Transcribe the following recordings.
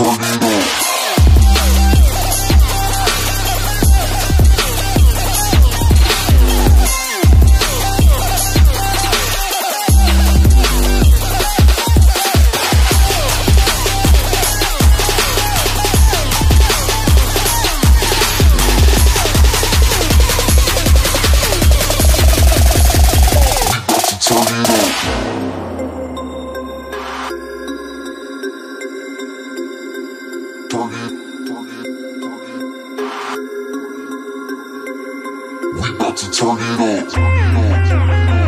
sonido. Target. We about to turn. Turn it up.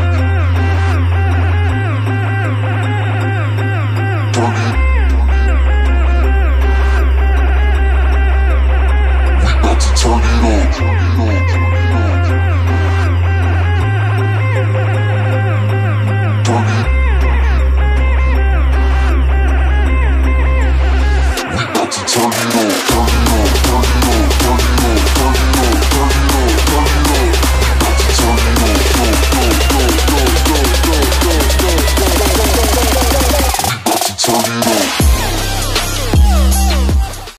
so you know.